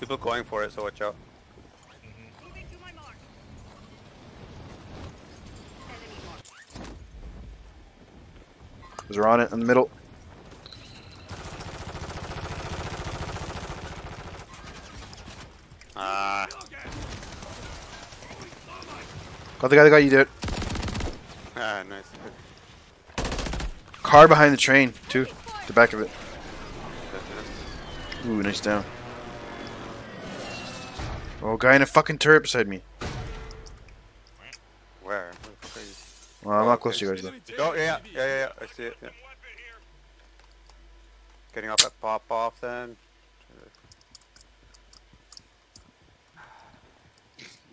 People going for it, so watch out. Moving to my mark. Enemy mark. Because we're on it in the middle. Ah, Got the guy that got you, dude. ah, nice. Car behind the train, too. The back of it. Ooh, nice down. Oh, guy in a fucking turret beside me. Where? Where the fuck are you? Well, I'm not close to you oh, guys though. Oh, yeah, yeah, yeah, yeah, I see it. Yeah. Getting off that pop off then.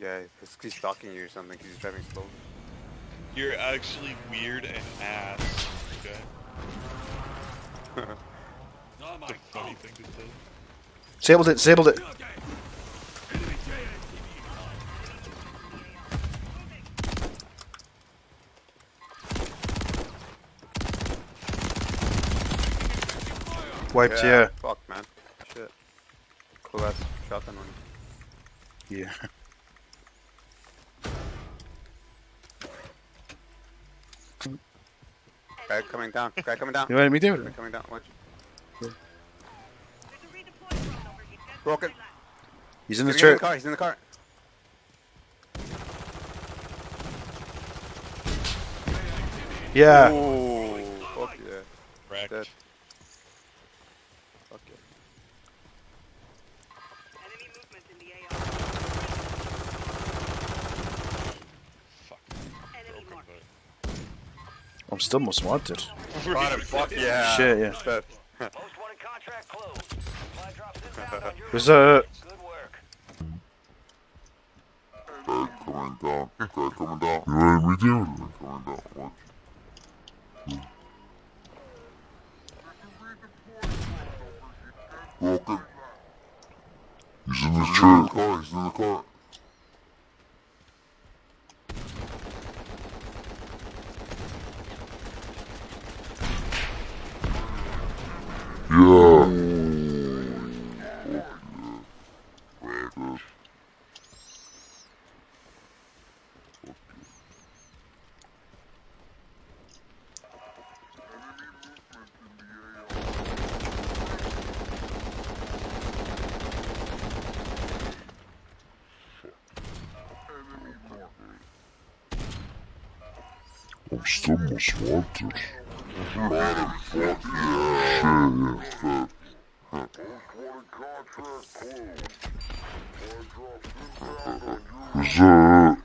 Yeah, he's, he's stalking you or something, he's driving slow. You're actually weird and ass. Okay. It's a funny thing to say. Disabled it, disabled it. Wiped, yeah. Fuck, man. Shit. Cool ass shotgun one. Yeah. Guy coming down. Guy coming down. You want me to Guy do it? coming down. Watch. There's a redeploy drone over here. Just Broken. He's in the He's in the turret. car. He's in the car. Yeah. Ooh. Fuck yeah. Wrecked. I'm still most wanted. Got him. Fuck yeah. Shit, yeah. Most wanted contract closed. Supply drops inbound on your There's a. Good work. Guy coming down. Guy coming down. You ready me to? Guy coming down. Watch. Broken. He's in the turret. car. He's in the car. Yeah. Fuck yeah. Right. I'm still most wanted. Bottom, fuck